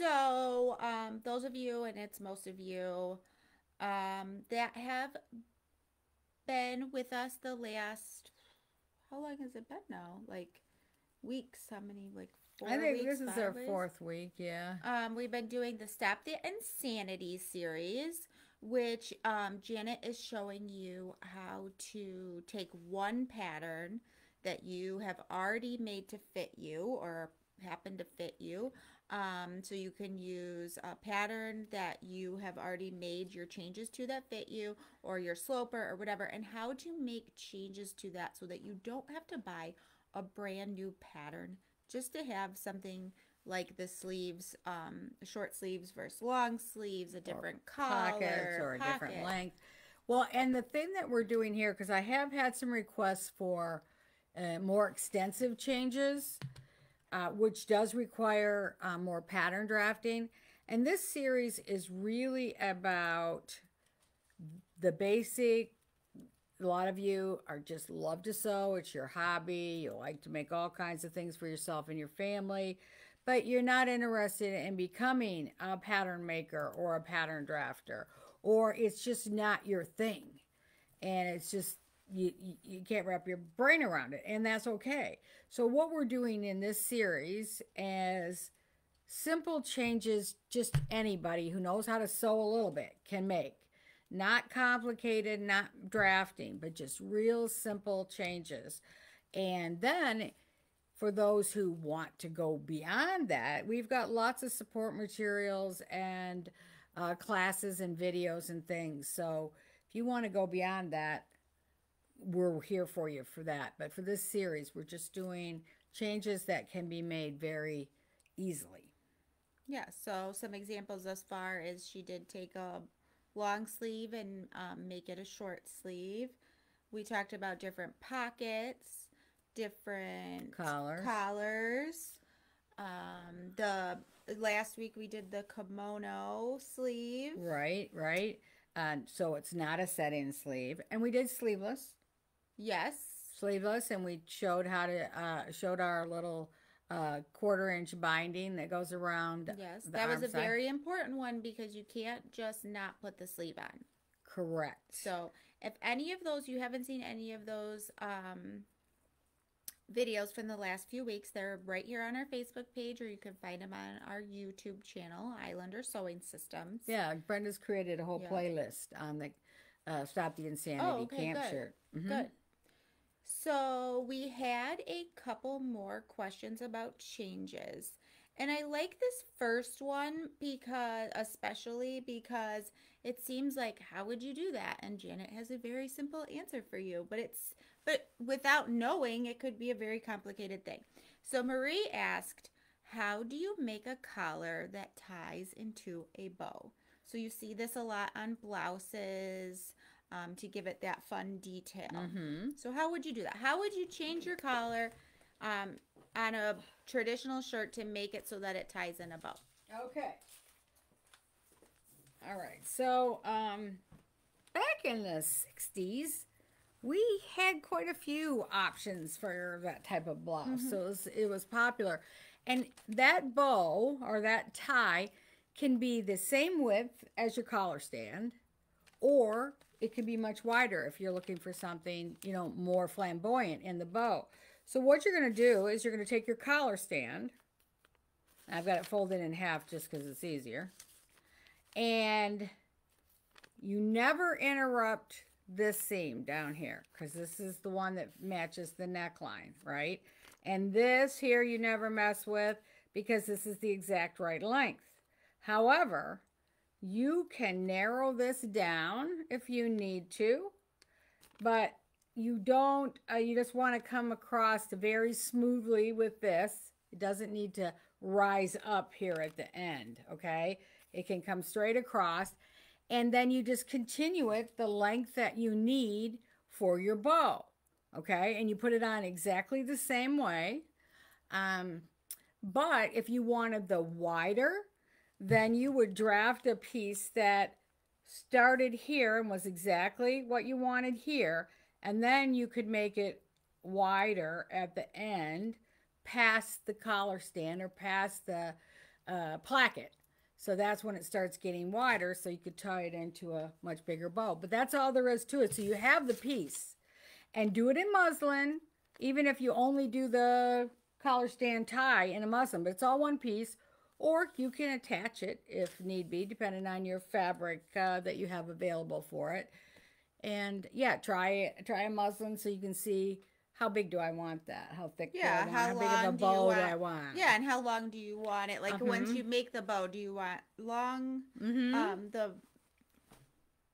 So, um, those of you, and it's most of you, um, that have been with us the last, how long has it been now? Like weeks? How many? Like four I think weeks, this is our weeks? fourth week. Yeah. Um, we've been doing the Stop the Insanity series, which um, Janet is showing you how to take one pattern that you have already made to fit you or happen to fit you. Um, so you can use a pattern that you have already made your changes to that fit you or your sloper or whatever, and how to make changes to that so that you don't have to buy a brand new pattern just to have something like the sleeves, um, short sleeves versus long sleeves, a different color, pockets or a different length. Well, and the thing that we're doing here, because I have had some requests for uh, more extensive changes, uh, which does require uh, more pattern drafting. And this series is really about the basic. A lot of you are just love to sew. It's your hobby. You like to make all kinds of things for yourself and your family, but you're not interested in becoming a pattern maker or a pattern drafter, or it's just not your thing. And it's just, you, you, can't wrap your brain around it, and that's okay. So, what we're doing in this series is simple changes just anybody who knows how to sew a little bit can make. Not complicated, not drafting, but just real simple changes. And then for those who want to go beyond that, we've got lots of support materials and uh, classes and videos and things. So if you want to go beyond that, we're here for you for that. But for this series, we're just doing changes that can be made very easily. Yeah, so some examples thus far is she did take a long sleeve and um, make it a short sleeve. We talked about different pockets, different Collars. collars. Um, the last week we did the kimono sleeve. Right, right. And so it's not a set-in sleeve. And we did sleeveless. Yes. sleeveless and we showed how to uh, showed our little uh, quarter inch binding that goes around Yes, that was a side. very important one because you can't just not put the sleeve on. correct So, if any of those you haven't seen any of those um, videos from the last few weeks, they're right here on our Facebook page, or you can find them on our YouTube channel, Islander Sewing Systems. yeah brenda's created a whole Yeah. playlist on the uh, stop the insanity Oh, okay, camp good. shirt Mhm. Good. So we had a couple more questions about changes. And I like this first one because, especially because it seems like, how would you do that? And Janet has a very simple answer for you, but it's, but without knowing, it could be a very complicated thing. So Marie asked, how do you make a collar that ties into a bow? So you see this a lot on blouses um, to give it that fun detail. Mhm. So how would you do that? How would you change your collar um, on a traditional shirt to make it so that it ties in a bow? okay all right so um back in the 60s we had quite a few options for that type of blouse so it was, it was popular and that bow or that tie can be the same width as your collar stand or it can be much wider if you're looking for something you know more flamboyant in the bow so what you're going to do is you're going to take your collar stand i've got it folded in half just because it's easier and you never interrupt this seam down here because this is the one that matches the neckline, right? And this here you never mess with because this is the exact right length. However, you can narrow this down if you need to, but you don't, uh, you just want to come across very smoothly with this. It doesn't need to rise up here at the end, okay? It can come straight across and then you just continue it the length that you need for your bow okay and you put it on exactly the same way um, but if you wanted the wider then you would draft a piece that started here and was exactly what you wanted here and then you could make it wider at the end past the collar stand or past the uh, placket. So that's when it starts getting wider, so you could tie it into a much bigger bow. But that's all there is to it. So you have the piece. And do it in muslin, even if you only do the collar stand tie in a muslin, but it's all one piece. Or you can attach it if need be, depending on your fabric uh, that you have available for it. And yeah, try try a muslin so you can see how big do I want that? How thick Yeah, do I want? how How, big of a do bow do, want- I want? Yeah, and how long do you want it? Like once Mhm. you make the bow, do you want long Mm-hmm. um the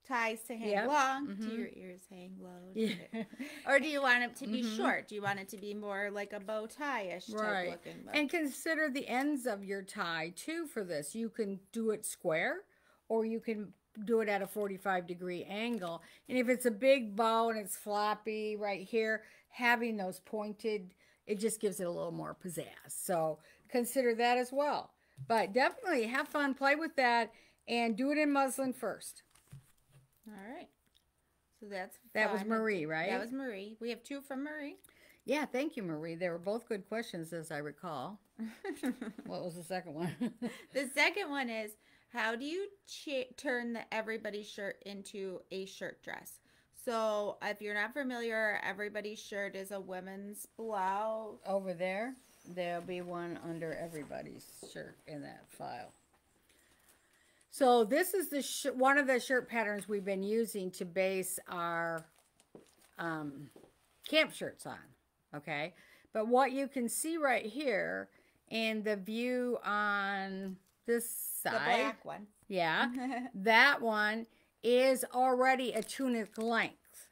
ties to hang Yep. long? Mhm. Do your ears hang low? yeah. Or do you want it to be Mhm. short? Do you want it to be more like a bow tie-ish type Right. looking bow? And consider the ends of your tie too for this. You can do it square or you can do it at a 45 degree angle. And if it's a big bow and it's floppy right here, having those pointed, it just gives it a little more pizzazz. So consider that as well. But definitely have fun, play with that, and do it in muslin first. All right. So that's That was. Marie, right? That was Marie. We have two from Marie. Yeah, thank you, Marie. They were both good questions, as I recall. What was the second one? The second one is how do you ch- turn the everybody shirt into a shirt dress? So, if you're not familiar, everybody's shirt is a women's blouse. Over there, there'll be one under everybody's shirt in that file. So this is the sh- one of the shirt patterns we've been using to base our um, camp shirts on. Okay, but what you can see right here in the view on this side. The black one. yeah, that one is already a tunic length.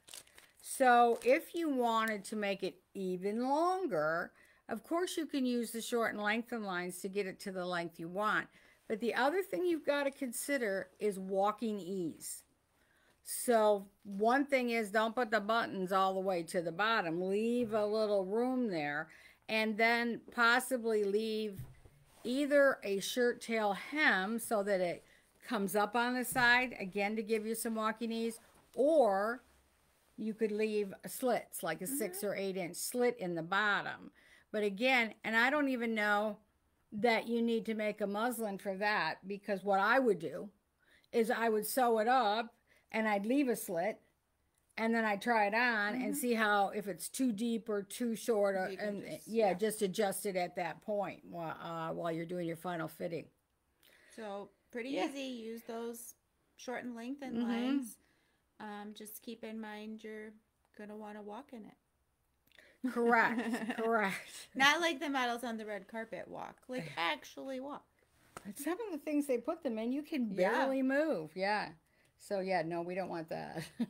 So if you wanted to make it even longer, of course you can use the short and lengthen lines to get it to the length you want. But the other thing you've got to consider is walking ease. So one thing is don't put the buttons all the way to the bottom. Leave a little room there and then possibly leave either a shirt tail hem so that it comes up on the side again to give you some walking ease or you could leave slits like a six mm-hmm. or eight inch slit in the bottom but again and i don't even know that you need to make a muslin for that because what i would do is i would sew it up and i'd leave a slit and then i try it on and see how if it's too deep or too short or, and just- yeah, yeah. just adjust it at that point while, uh, while you're doing your final fitting So, pretty Yeah. easy. Use those short and lengthen Mhm. lines. Um, just keep in mind you're going to want to walk in it. Correct correct Not like the models on the red carpet walk, like actually walk. But some of the things they put them in, you can Yeah. barely move. Yeah. So yeah, no, we don't want that.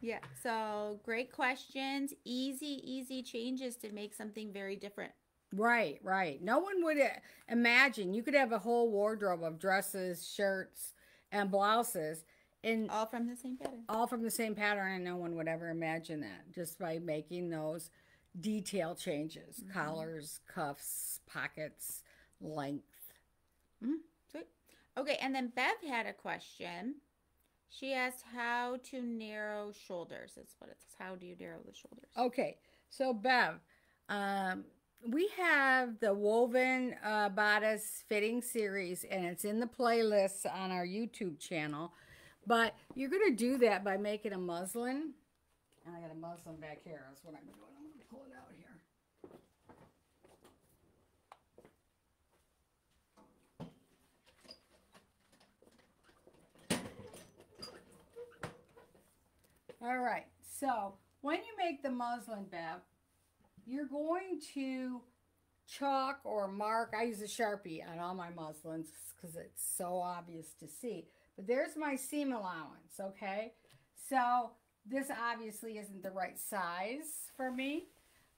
Yeah. So great questions. Easy, easy changes to make something very different. right, right. No one would uh, imagine you could have a whole wardrobe of dresses, shirts, and blouses, and All from the same pattern. all from the same pattern, and no one would ever imagine that just by making those detail changes: collars, cuffs, pockets, length. Sweet. Okay, and then Bev had a question. She asked how to narrow shoulders. That's what it says. How do you narrow the shoulders? Okay, so Bev, um, we have the woven uh, bodice fitting series, and it's in the playlist on our YouTube channel. But you're going to do that by making a muslin. And I got a muslin back here. That's what I'm doing. I'm going to pull it out here. All right. So when you make the muslin, Bev, you're going to chalk or mark. I use a Sharpie on all my muslins because it's so obvious to see. But there's my seam allowance, okay? So this obviously isn't the right size for me.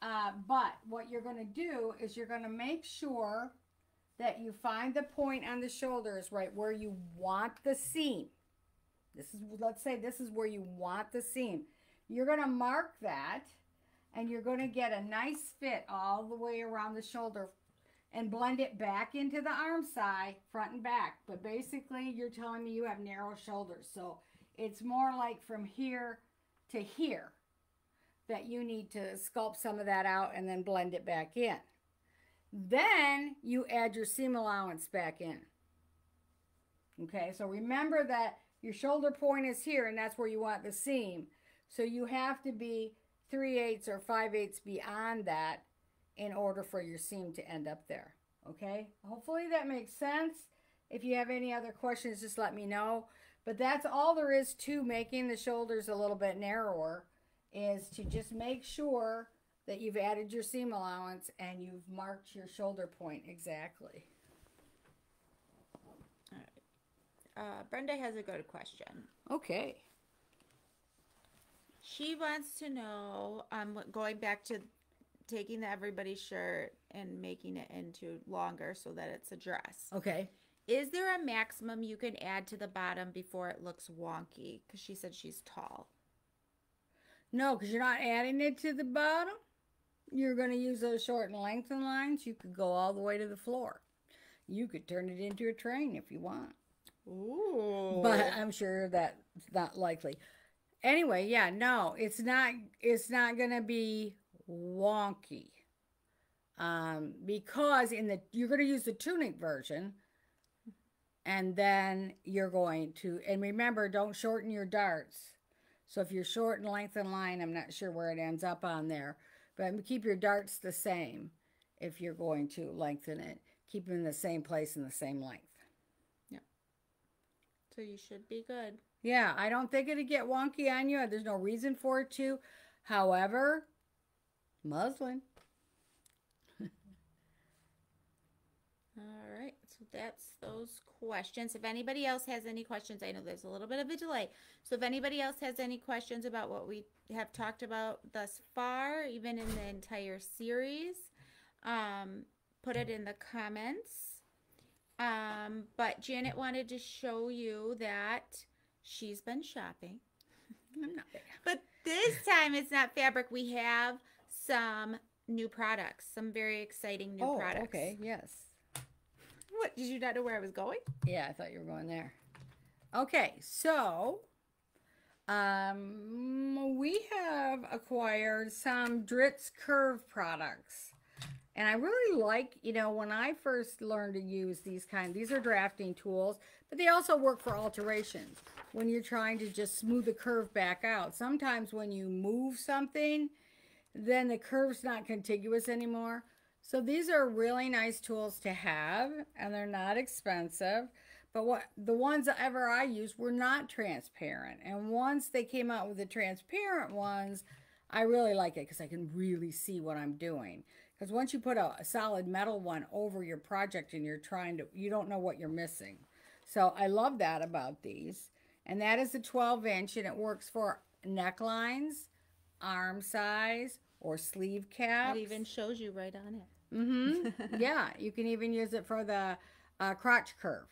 Uh, but what you're going to do is you're going to make sure that you find the point on the shoulders right where you want the seam. This is, let's say this is where you want the seam. You're going to mark that and you're going to get a nice fit all the way around the shoulder and blend it back into the armscye, front and back. But basically, you're telling me you have narrow shoulders. So it's more like from here to here that you need to sculpt some of that out and then blend it back in. Then you add your seam allowance back in. Okay, so remember that your shoulder point is here and that's where you want the seam. So you have to be 3 eighths or 5 eighths beyond that in order for your seam to end up there. Okay, hopefully that makes sense. If you have any other questions, just let me know. But that's all there is to making the shoulders a little bit narrower is to just make sure that you've added your seam allowance and you've marked your shoulder point exactly. Uh, Brenda has a good question. Okay. She wants to know, um, going back to taking the everybody shirt and making it into longer so that it's a dress. Okay. Is there a maximum you can add to the bottom before it looks wonky? Because she said she's tall. No, because you're not adding it to the bottom. You're going to use those short and lengthen lines. You could go all the way to the floor. You could turn it into a train if you want. Ooh. But I'm sure that's not likely. Anyway, yeah, no, it's not it's not going to be wonky. Um, because in the you're going to use the tunic version and then you're going to and remember don't shorten your darts. So if you're short and lengthen line i'm not sure where it ends up on there but keep your darts the same if you're going to lengthen it. Keep them in the same place and the same length. Yeah. so you should be good. Yeah i don't think it'd get wonky on you. There's no reason for it to. However muslin All right, so that's those questions. If anybody else has any questions, I know there's a little bit of a delay. So if anybody else has any questions about what we have talked about thus far, even in the entire series, um, put it in the comments. Um, but Janet wanted to show you that she's been shopping. but this time it's not fabric. We have some new products, some very exciting new oh, products. okay yes what? Did you not know where I was going? Yeah, I thought you were going there. Okay, so um, we have acquired some Dritz Curve products. And I really like, you know, when I first learned to use these kind, these are drafting tools, but they also work for alterations. When you're trying to just smooth the curve back out. Sometimes when you move something, then the curve's not contiguous anymore. So these are really nice tools to have and they're not expensive. But what the ones that ever I used were not transparent. And once they came out with the transparent ones, I really like it because I can really see what I'm doing. Because once you put a, a, solid metal one over your project and you're trying to, you don't know what you're missing. So I love that about these. And that is a 12 inch and it works for necklines, armscye, or sleeve caps. It even shows you right on it. Mm-hmm. yeah, you can even use it for the uh, crotch curve.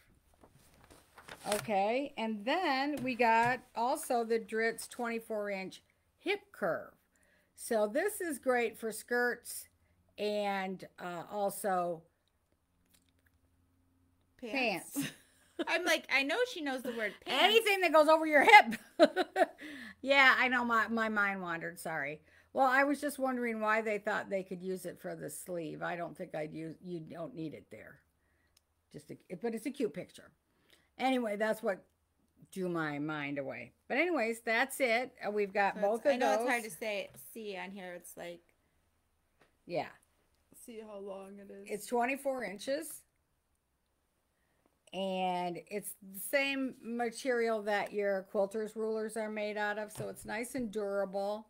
Okay, and then we got also the Dritz 24 inch hip curve. So this is great for skirts and uh, also pants. pants. I'm like, I know she knows the word pants. Anything that goes over your hip. yeah, I know my, my mind wandered. Sorry. Well, I was just wondering why they thought they could use it for the sleeve. I don't think I'd use, you don't need it there. Just, a, but it's a cute picture. Anyway, that's what drew my mind away. But anyways, that's it. Uh, we've got so both of those. I know those. it's hard to say, see on here. It's like, yeah. See how long it is. It's 24 inches. And it's the same material that your quilter's rulers are made out of. So it's nice and durable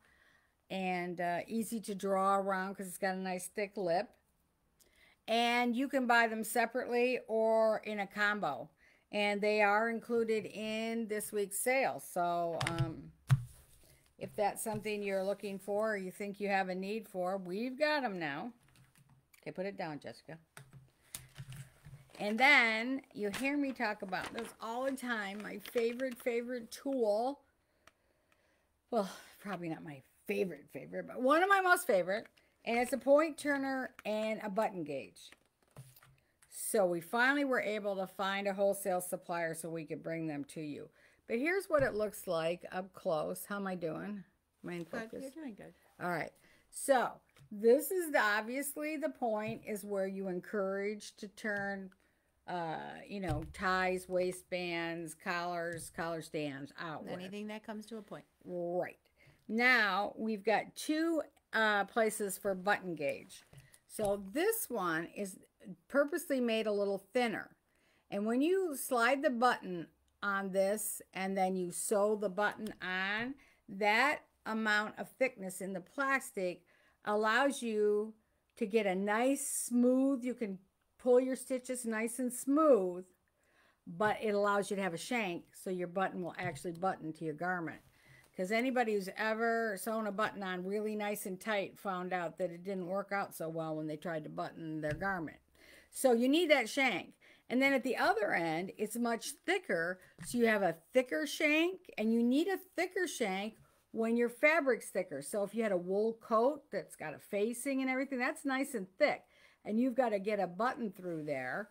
and uh, easy to draw around because it's got a nice thick lip. And you can buy them separately or in a combo. And they are included in this week's sale. So um, if that's something you're looking for or you think you have a need for, we've got them now. Okay, put it down, Jessica. And then you hear me talk about this all the time. My favorite, favorite tool. Well, probably not my favorite, favorite, but one of my most favorite. And it's a point turner and a button gauge. So we finally were able to find a wholesale supplier so we could bring them to you. But here's what it looks like up close. How am I doing? Am I in focus? Good. You're doing good. All right. So this is the, obviously the point is where you encourage to turn, uh, you know, ties, waistbands, collars, collar stands out. Anything that comes to a point. Right. Now we've got two uh, places for button gauge. So this one is purposely made a little thinner. And when you slide the button on this and then you sew the button on, that amount of thickness in the plastic allows you to get a nice smooth, you can pull your stitches nice and smooth, but it allows you to have a shank so your button will actually button to your garment. Because anybody who's ever sewn a button on really nice and tight found out that it didn't work out so well when they tried to button their garment. So you need that shank. And then at the other end, it's much thicker. So you have a thicker shank, and you need a thicker shank when your fabric's thicker. So if you had a wool coat that's got a facing and everything, that's nice and thick. And you've got to get a button through there,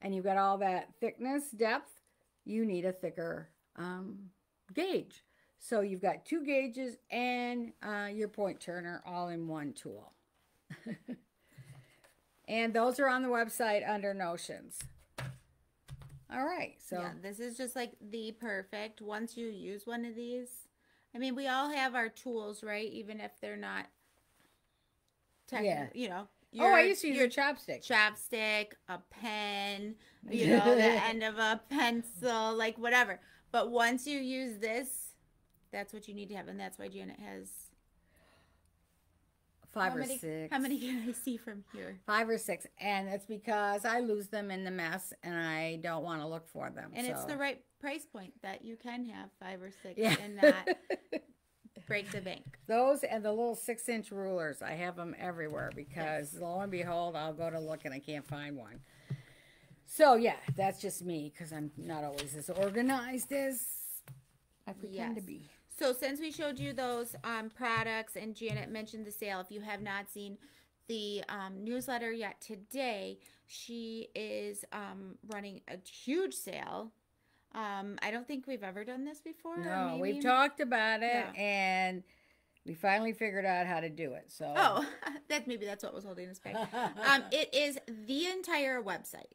and you've got all that thickness, depth, you need a thicker um, gauge. So you've got two gauges and uh, your point turner all in one tool. and those are on the website under notions. All right, so yeah, this is just like the perfect. Once you use one of these, I mean, we all have our tools, right? Even if they're not, yeah, you know. Your, oh, I used to use your chopstick. Chopstick, a pen, you know, the end of a pencil, like whatever. But once you use this, that's what you need to have, and that's why Janet has five how or many, six. How many can I see from here? Five or six, and it's because I lose them in the mess, and I don't want to look for them. And so. it's the right price point that you can have five or six yeah. and not break the bank. Those and the little six-inch rulers, I have them everywhere because yes. lo and behold, I'll go to look and I can't find one. So yeah, that's just me because I'm not always as organized as I pretend yes. to be. So since we showed you those um, products and Janet mentioned the sale, if you have not seen the um, newsletter yet today, she is um, running a huge sale. Um, I don't think we've ever done this before. No, we've talked about it yeah. and we finally figured out how to do it. So oh, that maybe that's what was holding us back. um, it is the entire website.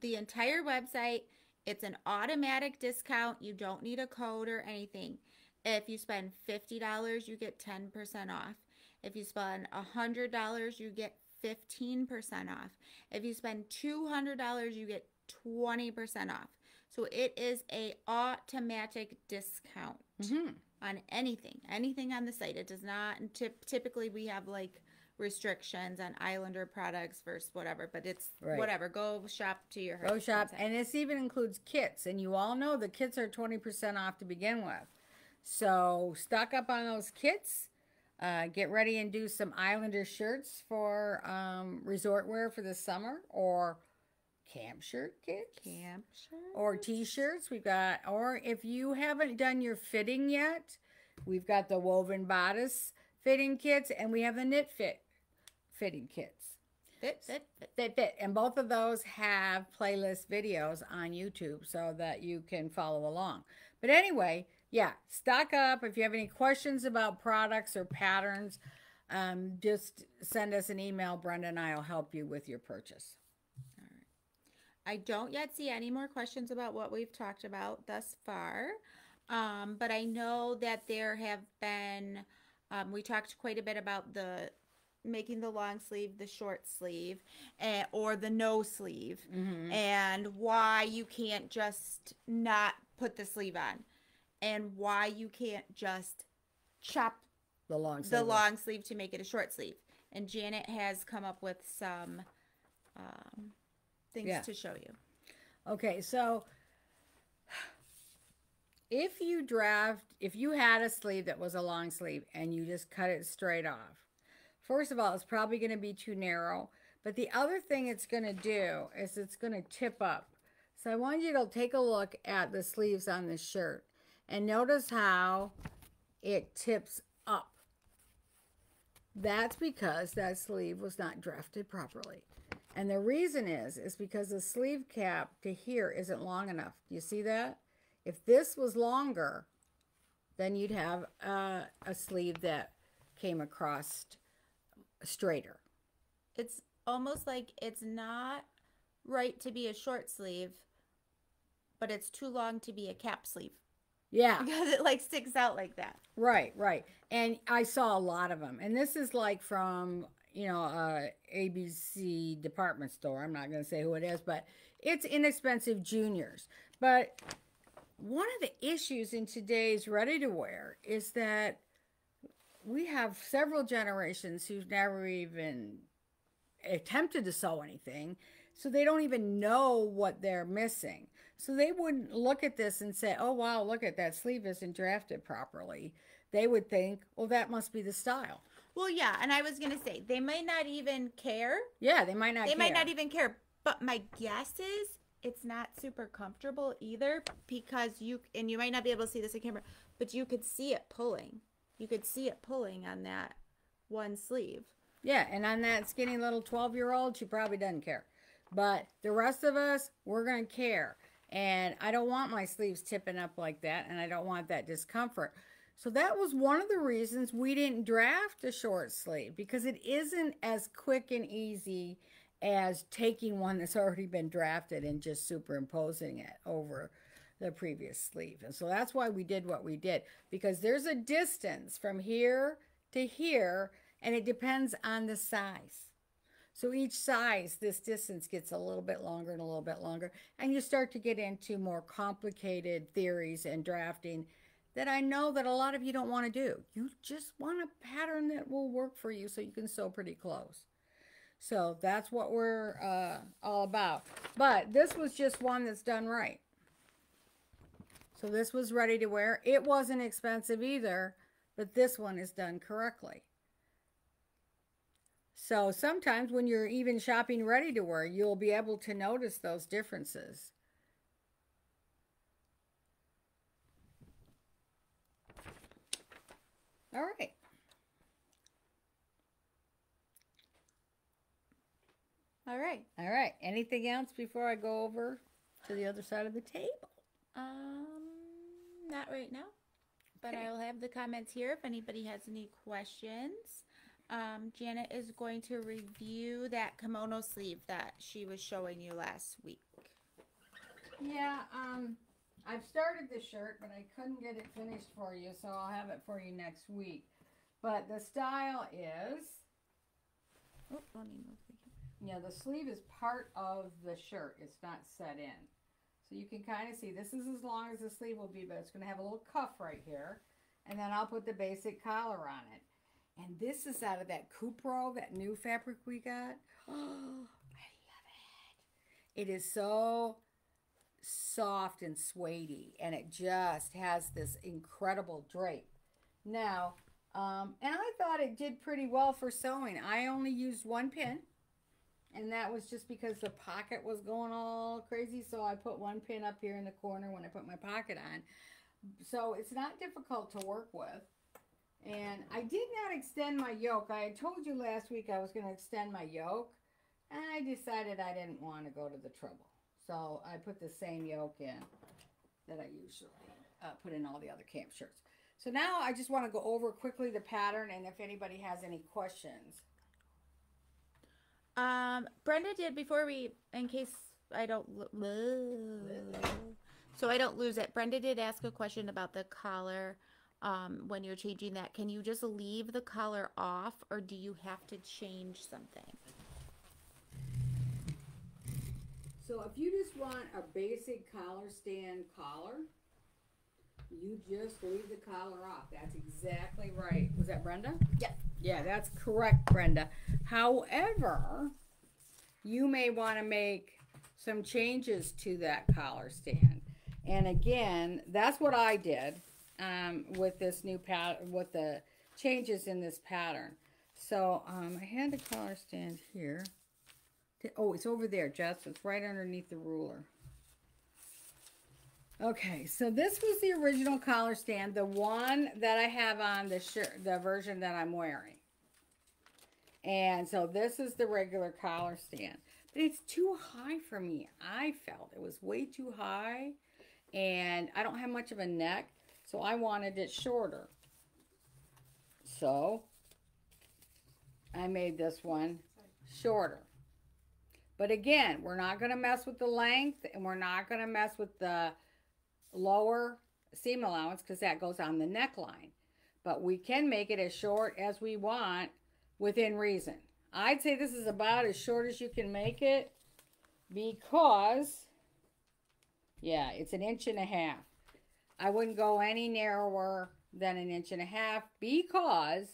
The entire website it's an automatic discount. You don't need a code or anything. If you spend $50, you get 10% off. If you spend $100, you get 15% off. If you spend $200, you get 20% off. So it is a automatic discount mm-hmm. on anything, anything on the site. It does not. typically, we have like restrictions on Islander products versus whatever, but it's right. whatever. Go shop to your Go shop. And this even includes kits. And you all know the kits are 20% off to begin with. So stock up on those kits. Uh, get ready and do some Islander shirts for um, resort wear for the summer or camp shirt kits. Camp shirts. Or t-shirts. We've got, or if you haven't done your fitting yet, we've got the woven bodice fitting kits and we have the knit fit fitting kits. Fit, fit, fit. Fit, fit. And both of those have playlist videos on YouTube so that you can follow along. But anyway, yeah, stock up. If you have any questions about products or patterns, um, just send us an email. Brenda and I will help you with your purchase. All right. I don't yet see any more questions about what we've talked about thus far. Um, but I know that there have been, um, we talked quite a bit about the making the long sleeve the short sleeve and, or the no sleeve. Mm-hmm. and why you can't just not put the sleeve on. And why you can't just chop the long sleeve the long sleeve to make it a short sleeve. And janet has come up with some um, things yeah. to show you. Okay so if you draft if you had a sleeve that was a long sleeve and you just cut it straight off First of all, it's probably going to be too narrow. But the other thing it's going to do is it's going to tip up. So I want you to take a look at the sleeves on this shirt and notice how it tips up. That's because that sleeve was not drafted properly. And the reason is, is because the sleeve cap to here isn't long enough. Do you see that? If this was longer, then you'd have a, a sleeve that came across straighter. It's almost like it's not right to be a short sleeve, but it's too long to be a cap sleeve Yeah, because it like sticks out like that. right, right. And I saw a lot of them. And this is like from, you know, uh, ABC department store. I'm not going to say who it is, but it's inexpensive juniors. But one of the issues in today's ready to wear is that we have several generations who've never even attempted to sew anything, so they don't even know what they're missing. So they wouldn't look at this and say, "Oh wow, look at that sleeve isn't drafted properly." They would think, "Well, that must be the style." Well, yeah, and I was gonna say they might not even care. Yeah, they might not. they might not even care. But my guess is it's not super comfortable either because you and you might not be able to see this on camera, but you could see it pulling. You could see it pulling on that one sleeve. Yeah, and on that skinny little 12 year old, she probably doesn't care. But the rest of us, we're going to care. And I don't want my sleeves tipping up like that, and I don't want that discomfort. So that was one of the reasons we didn't draft a short sleeve because it isn't as quick and easy as taking one that's already been drafted and just superimposing it over the previous sleeve. And so that's why we did what we did because there's a distance from here to here and it depends on the size. So each size, this distance gets a little bit longer and a little bit longer, and you start to get into more complicated theories and drafting that I know that a lot of you don't want to do. You just want a pattern that will work for you so you can sew pretty close. So that's what we're uh, all about. But this was just one that's done right. So this was ready to wear. It wasn't expensive either, but this one is done correctly. So sometimes when you're even shopping ready to wear, you'll be able to notice those differences. All right. All right. All right. Anything else before I go over to the other side of the table? Um, not right now, but Okay. I'll have the comments here if anybody has any questions. Um, Janet is going to review that kimono sleeve that she was showing you last week. Yeah, um, I've started the shirt, but I couldn't get it finished for you, so I'll have it for you next week. But the style is, Oh, let me move the yeah, the sleeve is part of the shirt. It's not set in. So you can kind of see, this is as long as the sleeve will be, but it's going to have a little cuff right here. And then I'll put the basic collar on it. And this is out of that Cupro, that new fabric we got. Oh, I love it. It is so soft and suedey, and it just has this incredible drape. Now, um, and I thought it did pretty well for sewing. I only used one pin, and that was just because the pocket was going all crazy. So I put one pin up here in the corner when I put my pocket on. So it's not difficult to work with. And I did not extend my yoke. I had told you last week I was going to extend my yoke, and I decided I didn't want to go to the trouble. So I put the same yoke in that I usually uh, put in all the other camp shirts. So now I just want to go over quickly the pattern and if anybody has any questions. Um, Brenda did before we, in case I don't, so I don't lose it. Brenda did ask a question about the collar. Um, when you're changing that, can you just leave the collar off, or do you have to change something? So if you just want a basic collar stand collar, you just leave the collar off. That's exactly right. Was that Brenda? Yes. Yeah, that's correct, Brenda. However, you may want to make some changes to that collar stand. And again, that's what I did um, with this new pattern, with the changes in this pattern. So um, I had the collar stand here. Oh, it's over there, Jess. It's right underneath the ruler. Okay, so this was the original collar stand, the one that I have on the shirt, the version that I'm wearing. And so this is the regular collar stand. But it's too high for me. I felt it was way too high. And I don't have much of a neck, so I wanted it shorter. So I made this one shorter. But again, we're not going to mess with the length and we're not going to mess with the lower seam allowance because that goes on the neckline. But we can make it as short as we want within reason. I'd say this is about as short as you can make it because, yeah, it's an inch and a half. I wouldn't go any narrower than an inch and a half because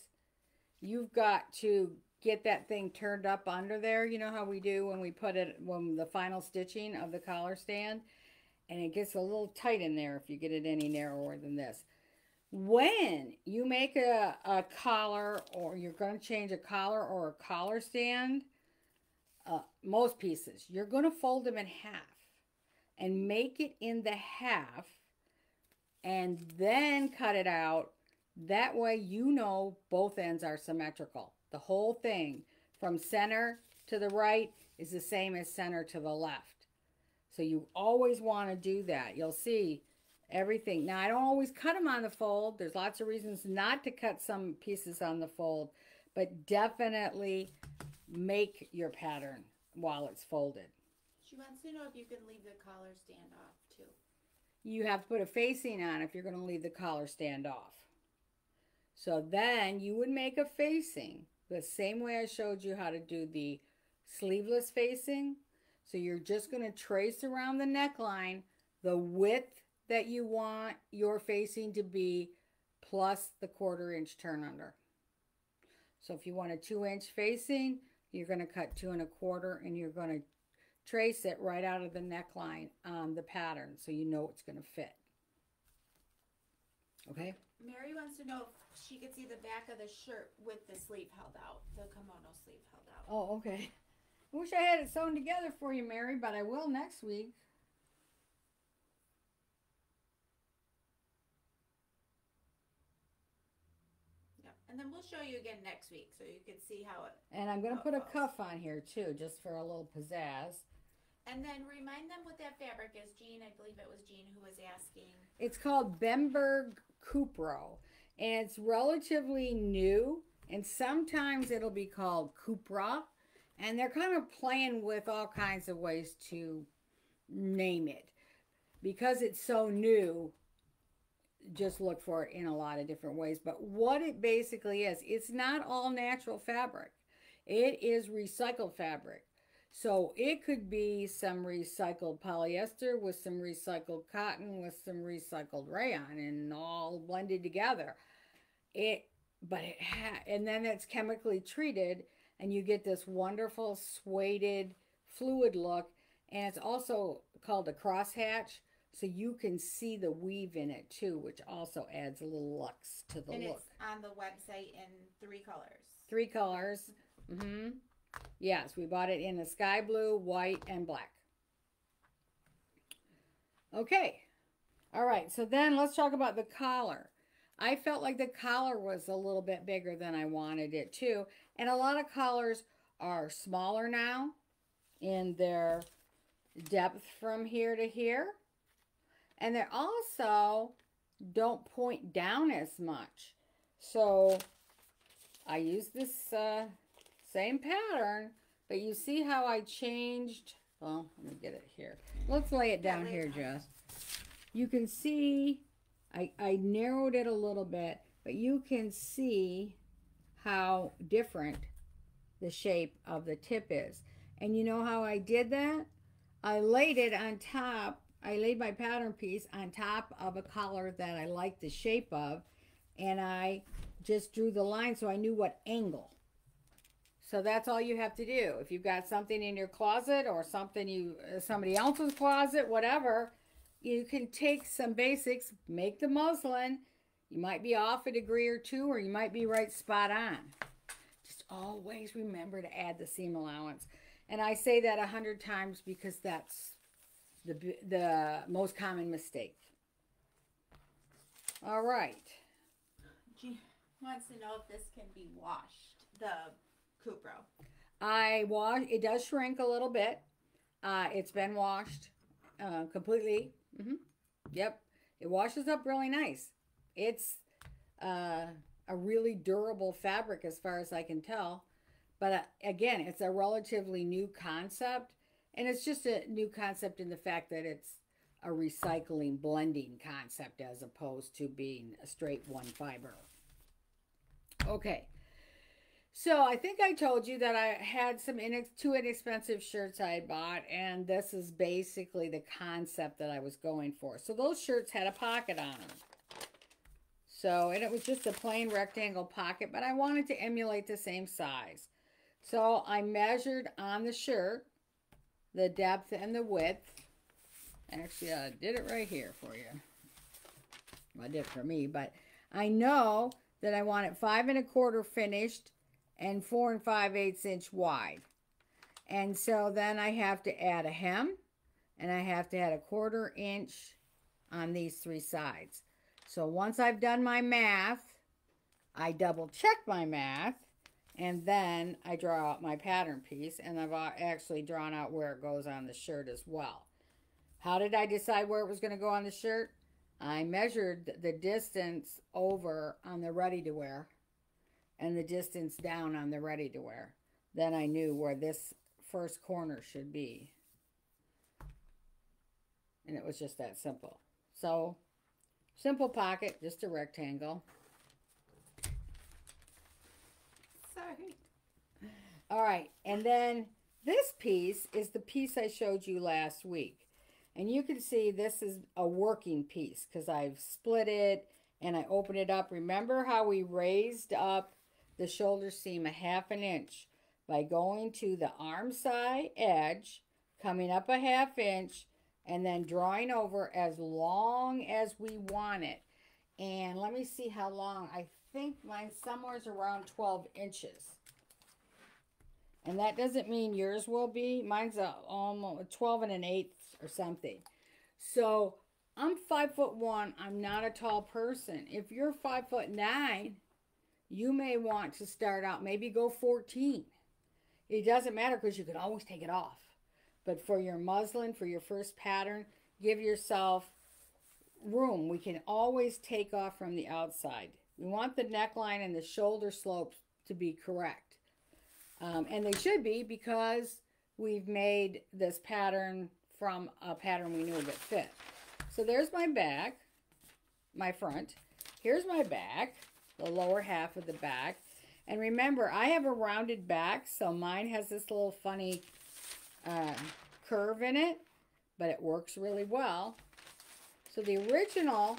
you've got to get that thing turned up under there. You know how we do when we put it, when the final stitching of the collar stand, and it gets a little tight in there if you get it any narrower than this. When you make a, a collar or you're going to change a collar or a collar stand, uh, most pieces, you're going to fold them in half and make it in the half and then cut it out. That way you know both ends are symmetrical. The whole thing from center to the right is the same as center to the left. So you always want to do that. You'll see everything. Now, I don't always cut them on the fold. There's lots of reasons not to cut some pieces on the fold, but definitely make your pattern while it's folded. She wants to know if you can leave the collar stand off too. You have to put a facing on if you're going to leave the collar stand off. So then you would make a facing the same way I showed you how to do the sleeveless facing. So you're just going to trace around the neckline the width that you want your facing to be plus the quarter inch turn under. So if you want a two inch facing, you're going to cut two and a quarter and you're going to trace it right out of the neckline on the pattern so you know it's going to fit. Okay? Mary wants to know if she could see the back of the shirt with the sleeve held out, the kimono sleeve held out. Oh, okay. Wish I had it sewn together for you, Mary, but I will next week. Yep. And then we'll show you again next week so you can see how it. And I'm going to put it a cuff on here too, just for a little pizzazz. And then remind them what that fabric is. Jean, I believe it was Jean who was asking. It's called Bemberg Cupro, and it's relatively new. And sometimes it'll be called Cupra, and they're kind of playing with all kinds of ways to name it because it's so new. Just look for it in a lot of different ways. But what it basically is, it's not all natural fabric. It is recycled fabric. So it could be some recycled polyester with some recycled cotton with some recycled rayon and all blended together. It but it ha- and then it's chemically treated and you get this wonderful suede fluid look and it's also called a crosshatch so you can see the weave in it too which also adds a little lux to the and look. it's on the website in three colors. Three colors. Mm-hmm. Yes, we bought it in the sky blue, white, and black. Okay. All right, so then let's talk about the collar. I felt like the collar was a little bit bigger than I wanted it to. And a lot of collars are smaller now in their depth from here to here. And they also don't point down as much. So I use this uh, same pattern, but you see how I changed. Well, let me get it here. Let's lay it down here. Jess. You can see I, I narrowed it a little bit, but you can see how different the shape of the tip is. And you know how I did that? I laid it on top, I laid my pattern piece on top of a collar that I liked the shape of, and I just drew the line so I knew what angle. So that's all you have to do. If you've got something in your closet or something you uh, somebody else's closet, whatever, you can take some basics, make the muslin. You might be off a degree or two, or you might be right spot on. Just always remember to add the seam allowance. And I say that a hundred times because that's the the most common mistake. All right. She wants to know if this can be washed. The Cupro. I wash. It does shrink a little bit. Uh, it's been washed uh, completely. hmm Yep, it washes up really nice. It's uh, a really durable fabric, as far as I can tell. But uh, again, it's a relatively new concept. And it's just a new concept in the fact that it's a recycling blending concept as opposed to being a straight one fiber. Okay. So I think I told you that I had some inex- two inexpensive shirts I bought, and this is basically the concept that I was going for. So those shirts had a pocket on them. So, and it was just a plain rectangle pocket, but I wanted to emulate the same size. So I measured on the shirt the depth and the width. Actually, I did it right here for you. Well, I did it for me, but I know that I want it five and a quarter finished and four and five eighths inch wide. And so then I have to add a hem and I have to add a quarter inch on these three sides. So once I've done my math, I double check my math and then I draw out my pattern piece and I've actually drawn out where it goes on the shirt as well. How did I decide where it was going to go on the shirt? I measured the distance over on the ready to wear and the distance down on the ready to wear. Then I knew where this first corner should be. And it was just that simple. So, simple pocket, just a rectangle. Sorry. All right, and then this piece is the piece I showed you last week. And you can see this is a working piece because I've split it and I opened it up. Remember how we raised up the shoulder seam a half an inch by going to the armscye edge, coming up a half inch, and then drawing over as long as we want it. And let me see how long. I think mine's somewhere's around 12 inches. And that doesn't mean yours will be. Mine's a, almost 12 and an eighth or something. So I'm five foot one. I'm not a tall person. If you're five foot nine, you may want to start out, maybe go 14. It doesn't matter because you can always take it off. But for your muslin, for your first pattern, give yourself room. We can always take off from the outside. We want the neckline and the shoulder slopes to be correct. Um, and they should be because we've made this pattern from a pattern we knew would fit. So there's my back, my front. Here's my back the lower half of the back. And remember, I have a rounded back, so mine has this little funny uh, curve in it, but it works really well. So the original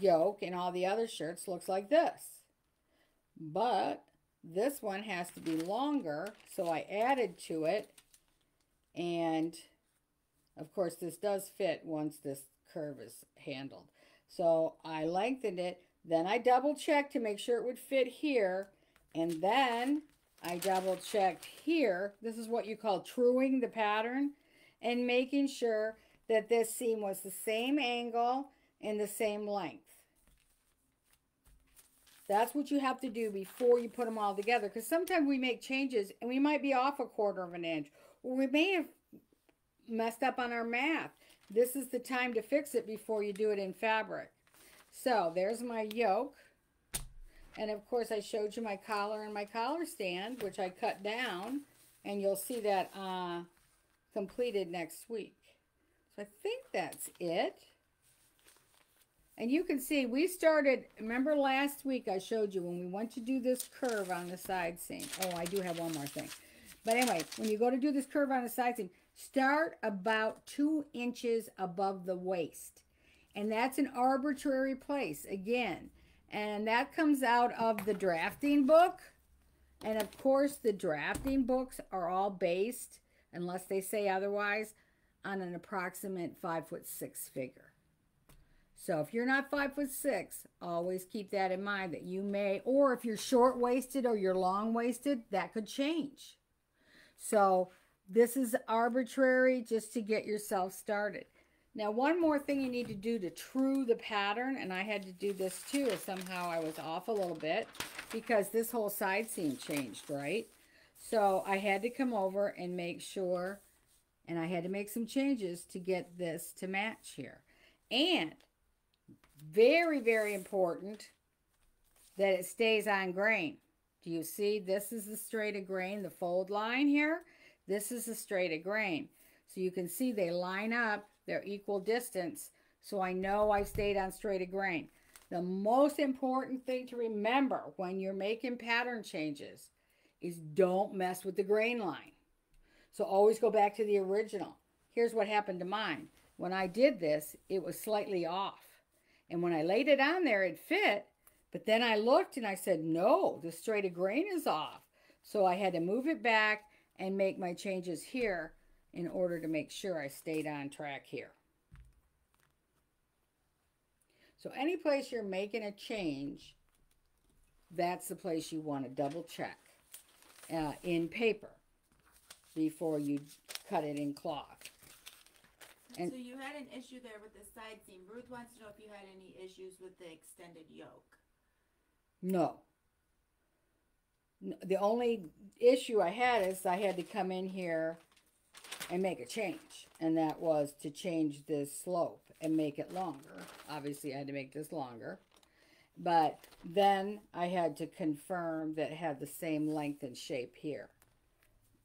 yoke in all the other shirts looks like this. But this one has to be longer, so I added to it. And, of course, this does fit once this curve is handled. So I lengthened it then I double checked to make sure it would fit here. And then I double checked here. This is what you call truing the pattern and making sure that this seam was the same angle and the same length. That's what you have to do before you put them all together. Because sometimes we make changes and we might be off a quarter of an inch. Or we may have messed up on our math. This is the time to fix it before you do it in fabric. So there's my yoke. And of course I showed you my collar and my collar stand, which I cut down. And you'll see that uh, completed next week. So I think that's it. And you can see we started, remember last week I showed you when we went to do this curve on the side seam. Oh, I do have one more thing. But anyway, when you go to do this curve on the side seam, start about two inches above the waist. And that's an arbitrary place again. And that comes out of the drafting book. And of course, the drafting books are all based, unless they say otherwise, on an approximate five foot six figure. So if you're not five foot six, always keep that in mind that you may, or if you're short waisted or you're long waisted, that could change. So this is arbitrary just to get yourself started. Now, one more thing you need to do to true the pattern, and I had to do this too, is somehow I was off a little bit because this whole side seam changed, right? So I had to come over and make sure, and I had to make some changes to get this to match here. And very, very important that it stays on grain. Do you see this is the straight of grain, the fold line here? This is the straight of grain. So you can see they line up, they're equal distance. So I know I've stayed on straight of grain. The most important thing to remember when you're making pattern changes is don't mess with the grain line. So always go back to the original. Here's what happened to mine. When I did this, it was slightly off. And when I laid it on there, it fit. But then I looked and I said, no, the straight of grain is off. So I had to move it back and make my changes here in order to make sure I stayed on track here. So any place you're making a change, that's the place you want to double check uh, in paper before you cut it in cloth. And so you had an issue there with the side seam. Ruth wants to know if you had any issues with the extended yoke. No. The only issue I had is I had to come in here and make a change. And that was to change this slope and make it longer. Obviously, I had to make this longer. But then I had to confirm that it had the same length and shape here.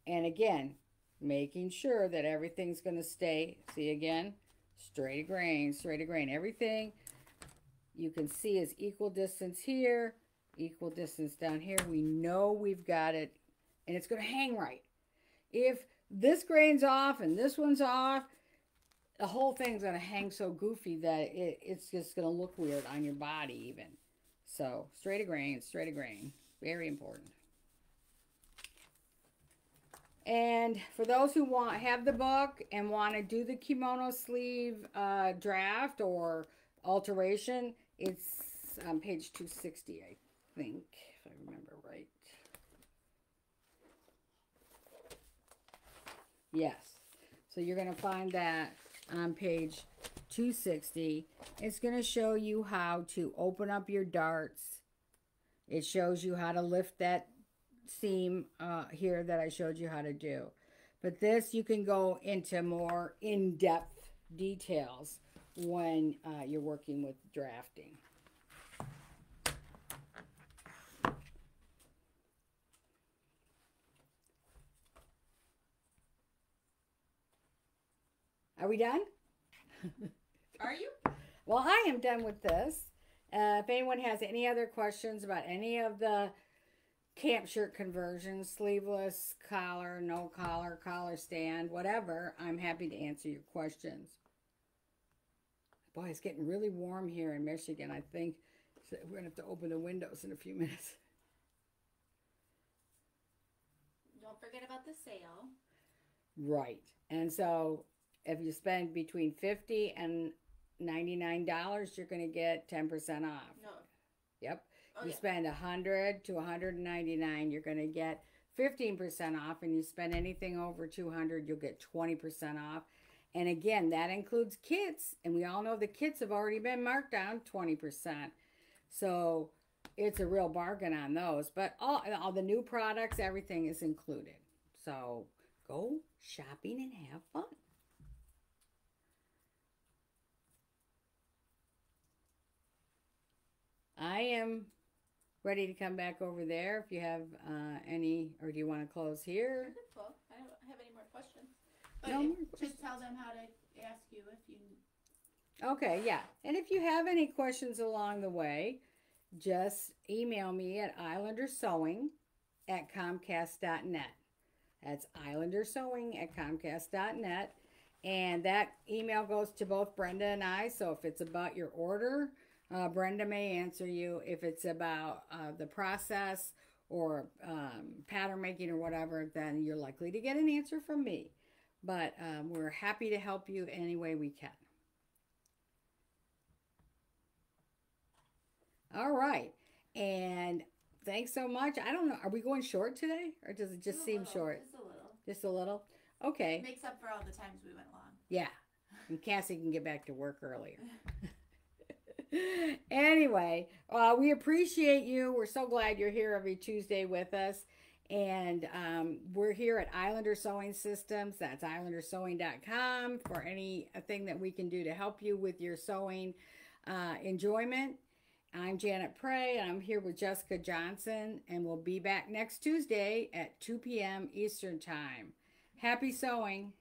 And again, making sure that everything's going to stay, see again, straight of grain, straight of grain. Everything you can see is equal distance here, equal distance down here. We know we've got it, and it's going to hang right. If this grain's off and this one's off, the whole thing's going to hang so goofy that it, it's just going to look weird on your body even. So straight of grain, straight of grain. Very important. And for those who want have the book and want to do the kimono sleeve uh, draft or alteration, it's on page 260, I think, if I remember right. Yes. So you're going to find that on page 260. It's going to show you how to open up your darts. It shows you how to lift that seam uh, here that I showed you how to do. But this you can go into more in-depth details when uh, you're working with drafting. Are we done? Are you? Well, I am done with this. Uh, if anyone has any other questions about any of the camp shirt conversions, sleeveless, collar, no collar, collar stand, whatever, I'm happy to answer your questions. Boy, it's getting really warm here in Michigan. I think we're going to have to open the windows in a few minutes. Don't forget about the sale. Right. And so if you spend between 50 and $99, you're going to get 10% off. No. Yep. Oh, you yeah. spend 100 to 199, you're going to get 15% off and you spend anything over 200, you'll get 20% off. And again, that includes kits, and we all know the kits have already been marked down 20%. So it's a real bargain on those. But all all the new products, everything is included. So go shopping and have fun. I am ready to come back over there if you have uh, any, or do you want to close here? Well, I don't have any more questions. No if- more just tell them how to ask you if you. Okay, yeah. And if you have any questions along the way, just email me at islandersewing at comcast.net. That's islandersewing at comcast.net. And that email goes to both Brenda and I. So if it's about your order, uh, Brenda may answer you. If it's about uh, the process or um, pattern making or whatever, then you're likely to get an answer from me. But um, we're happy to help you any way we can. All right. And thanks so much. I don't know. Are we going short today? Or does it just seem little, short? Just a little. Just a little? Okay. Makes up for all the times we went long. Yeah. And Cassie can get back to work earlier. anyway, uh, we appreciate you. We're so glad you're here every Tuesday with us. And um, we're here at Islander Sewing Systems. That's islandersewing.com for anything that we can do to help you with your sewing uh, enjoyment. I'm Janet Pray, and I'm here with Jessica Johnson, and we'll be back next Tuesday at 2 p.m. Eastern Time. Happy sewing!